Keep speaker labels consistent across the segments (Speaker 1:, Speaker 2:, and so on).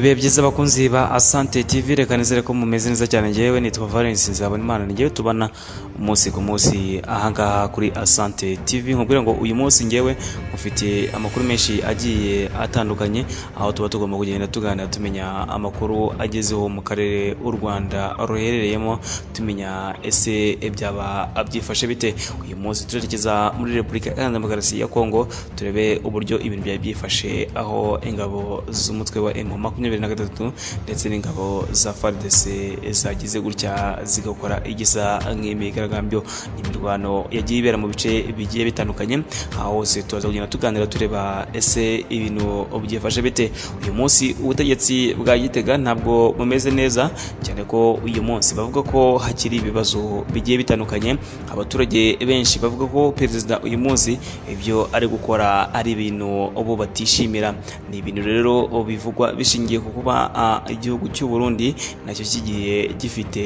Speaker 1: ibihe byiza abakunzi ba asante tv reka nizere ko mumeze neza cyane. Ngewe nitwa valence nzabona imana ngewe tubana umunsi ku munsi ahangaha kuri asante tv nkubwira ngo uyu munsi ngewe mufite amakuru menshi agiye atandukanye aho tuba tugomba kugenda tuganira tumenya amakuru agezeho mu karere u rwanda ruherereyemo tumenya ese byaba byifashe bite. Uyu munsi turerekeza muri repubulika iharanira demokarasi ya kongo turebe uburyo ibintu byari byifashe aho ingabo z'umutwe wa emu makumyabiri na gatatu ndetse n'ingabo za fardc zagize gutya zigakora igisa nk'imyigaragambyo imirwano yagiye ibera mu bice bigiye bitandukanye aho hose tuza kugenda tuganira tureba ese ibintu byifashe bite. Uyu munsi ubutegetsi bwa gitega ntabwo bumeze neza cyane ko uyu munsi bavuga ko hakiri ibibazo bigiye bitandukanye. Abaturage benshi bavuga ko perezida uyu munsi ibyo ari gukora ari ibintu bo batishimira. Ni ibintu rero bivugwa bishingiye ku kuba igihugu cy'u Burundi na cyo kigiye gifite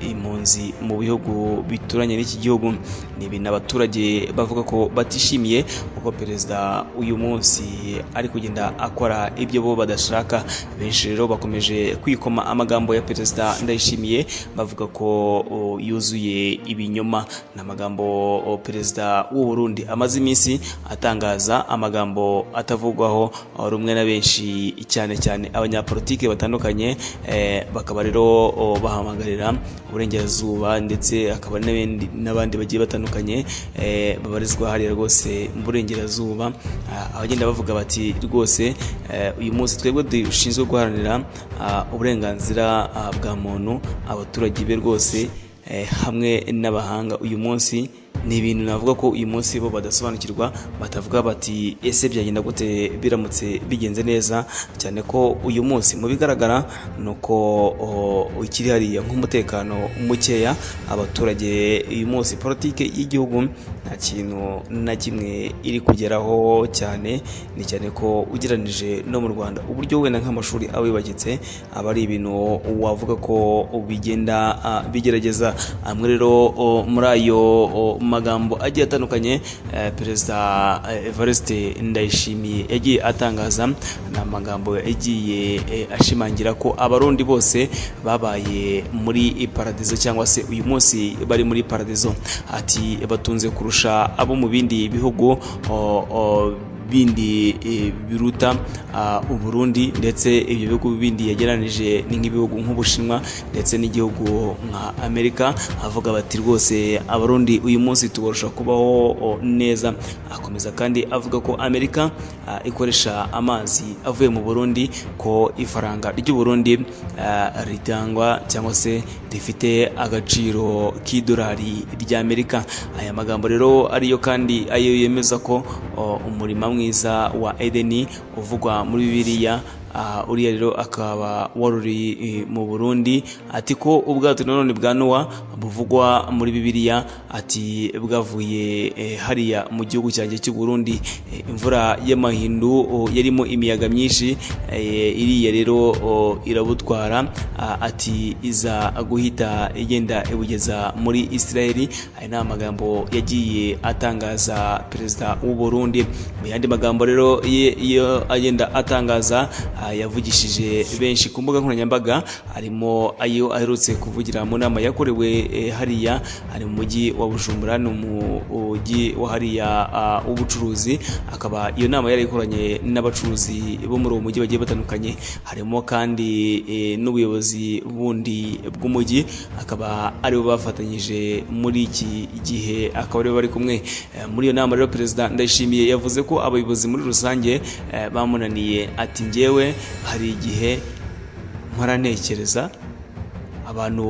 Speaker 1: impunzi mu bihugu bituranye n'iki gihugu. Ni ibintu abaturage bavuga ko batishimiye kuko perezida uyu munsi ari kugenda akora ibyo bo badashaka. Benshi rero bakomeje kwikoma amagambo ya perezida ndayishimiye bavuga ko yuzuye ibinyoma. Ni amagambo perezida w'u Burundi amaze iminsi atangaza amagambo atavugwaho rumwe na benshi cyane cyane abanyapolitike batandukanye bakaba rero bahamagarira uburengerazuba ndetse hakaba n'abandi bagiye batandukanye babarizwa hariya rwose mu burengerazuba. Abagenda bavuga bati rwose uyu munsi twebwe dushinzwe guharanira uburenganzira bwa muntu abaturage be rwose hamwe n'abahanga. Uyu munsi ni ibintu navuga ko uyu munsi bo badasobanukirwa batavuga bati ese byagenda gute biramutse bigenze neza? Cyane ko uyu munsi mu bigaragara ni uko ikiri hariya nk'umutekano mukeya abaturage uyu munsi politike y'igihugu nta kintu na kimwe iri kugeraho cyane. Ni cyane ko ugereranije no mu rwanda uburyo wenda nk'amashuri aba yubakitse aba ari ibintu wavuga ko bigenda bigerageza. Amwe rero muri ayo magambo agiye atandukanye perezida evariste ndayishimiye yagiye atangaza ni amagambo yagiye ashimangira ko abarundi bose babaye muri paradizo cyangwa se uyu munsi bari muri paradizo. Ati batunze kurusha abo mu bindi bihugu bindi biruta uburundi ndetse ibyo bihugu bindi yageranije ni nk'ibihugu nk'ubushinwa ndetse n'igihugu nka amerika. Avuga bati rwose abarundi uyu munsi tubarusha kubaho neza. Akomeza kandi avuga ko amerika ikoresha amazi avuye mu burundi ko ifaranga ry'uburundi ritangwa cyangwa se rifite agaciro k'idolari ry'amerika aya magambo rero ariyo kandi ayo yemeza ko umurima mwiza wa edeni uvugwa muri bibiliya uriya rero akaba waruri mu burundi. Ati ko ubwato nanone bwa nowa buvugwa muri bibiliya ati bwavuye hariya mu gihugu cyanjye cy'u burundi. Imvura y'amahindu yarimo imiyaga myinshi iriya rero irabutwara. Ati iza guhita igenda ibugeza muri israel aya ni amagambo yagiye atangaza perezida w'u burundi. Mu yandi magambo rero iyo agenda atangaza yavugishije benshi ku mbuga nkoranyambaga harimo ayo aherutse kuvugira mu nama yakorewe hariya ari mu mujyi wa bujumbura ni umujyi wa hariya w'ubucuruzi akaba iyo nama yari ikoranye n'abacuruzi bo muri uwo mujyi bagiye batandukanye. Harimo kandi n'ubuyobozi bundi bw'umujyi akaba ari bo bafatanyije muri iki gihe akaba ari bo bari kumwe. Muri iyo nama rero perezida ndayishimiye yavuze ko abayobozi muri rusange bamunaniye ati ngewe hari igihe mpora abantu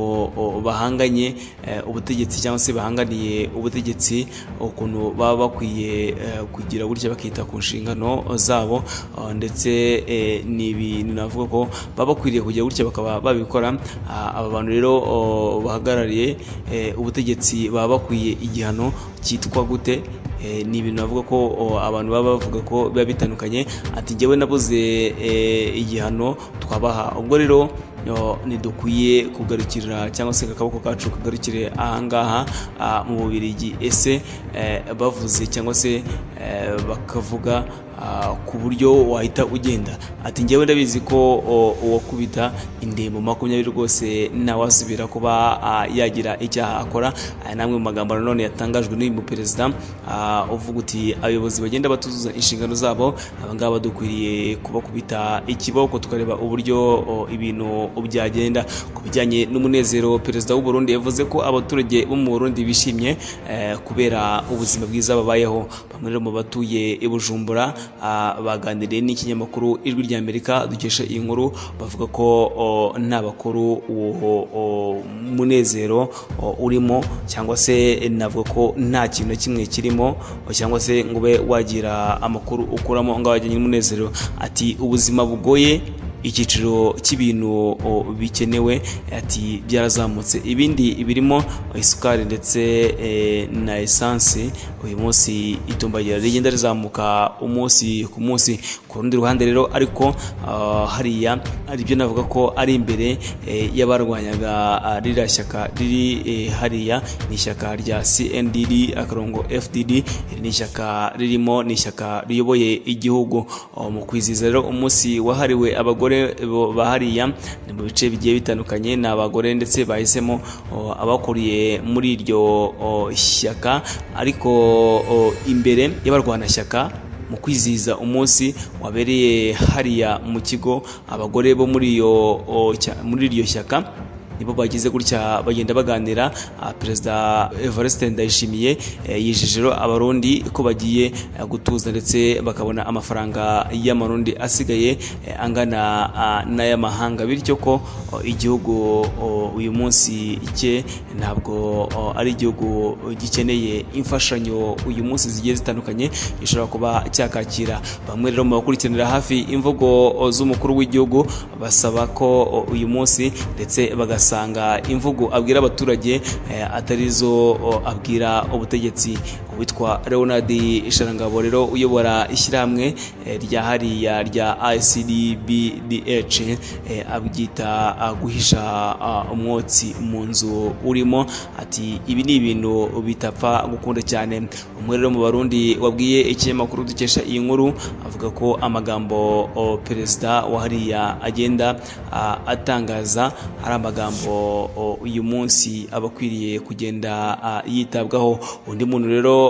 Speaker 1: bahanganye ubutegetsi cyangwa se bahanganiye ubutegetsi ukuntu baba bakwiye kugira gutya bakita ku nshingano zabo ndetse ni ibintu navuga ko baba bakwiriye kugira gutya bakaba babikora. Aba bantu rero bahagarariye ubutegetsi baba bakwiye igihano cyitwa gute? Ni ibintu bavuga ko abantu baba bavuga ko biba bitandukanye. Ati ngewe nabuze igihano twabaha. Ubwo rero ntidukwiye kugarukira cyangwa se akaboko kacu kagarukire ahangaha mu bubirigi ese bavuze cyangwa se bakavuga ku buryo wahita ugenda. Ati ngewe ndabizi ko uwakubita indembo makumyabiri rwose ntawasubira kuba yagira icyaha akora. Aya ni amwe mu magambo nanone yatangajwe n'uyu muperezida uvuga uti abayobozi bagenda batuzuza inshingano zabo abangaba dukwiriye kubakubita ikiboko tukareba uburyo ibintu byagenda. Ku bijyanye n'umunezero perezida w'u Burundi yavuze ko abaturage bo mu Burundi bishimye kubera ubuzima bwiza babayeho. Bamwe mu batuye i Bujumbura baganiriye n'ikinyamakuru ijwi rya Amerika dukesha iyi nkuru bavuga ko nta bakuru uwo munezero urimo cyangwa se navuga ko nta kintu na kimwe kirimo cyangwa se ngo ube wagira amakuru ukuramo ngaho wajyanye n'umunezero ati ubuzima bugoye icyiciro cy'ibintu bikenewe. Ati byarazamutse. Ibindi birimo isukari ndetse na esanse uyu munsi itumbagira rigenda rizamuka umunsi ku munsi. Ku rundi ruhande rero ariko hariya hari ibyo navuga ko ari imbere y'abarwanyaga ririya shyaka riri hariya. Ni ishyaka rya CNDD akarongo FDD ni ishyaka ririmo ni ishyaka riyoboye igihugu. Mu kwizihiza rero umunsi wahariwe abagore bahariya ni mu bice bigiye bitandukanye ni abagore ndetse bahisemo abakuriye muri iryo shyaka. Ariko imbere y'abarwanashyaka mu kwizihiza umunsi wabereye hariya mu kigo abagore bo muri iryo shyaka. Nibo bagize gutya bagenda baganira. Perezida Evariste Ndayishimiye yijeje abarundi ko bagiye gutuza ndetse bakabona amafaranga y'amarundi asigaye angana n'ay'amahanga bityo ko igihugu uyu munsi cye ntabwo ari igihugu gikeneye imfashanyo uyu munsi zigiye zitandukanye gishobora kuba cyakakira. Bamwe rero mu bakurikiranira hafi imvugo z'umukuru w'igihugu basaba ko uyu munsi ndetse bagasaba ugasanga imvugo abwira abaturage atari zo abwira ubutegetsi. Witwa Leonard Sharangabo rero uyobora ishyirahamwe rya hariya rya ICDBDH abyita guhisha umwotsi mu nzu urimo. Ati ibi ni ibintu bitapfa gukunda cyane. Umwe rero mu barundi wabwiye ikinyamakuru dukesha iyi nkuru avuga ko amagambo perezida wa hariya agenda atangaza. Ari amagambo uyu munsi aba akwiriye kugenda yitabwaho. Undi muntu rero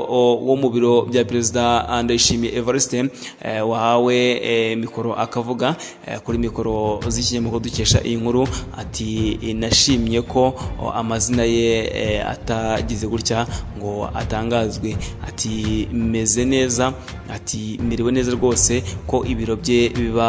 Speaker 1: wo mu biro bya perezida ndayishimiye Evariste wahawe mikoro akavuga kuri mikoro z'ikinyamakuru dukesha iyi nkuru ati nashimye ko amazina ye atagize gutya ngo atangazwe. Ati meze neza. Ati merewe neza rwose ko ibiro bye biba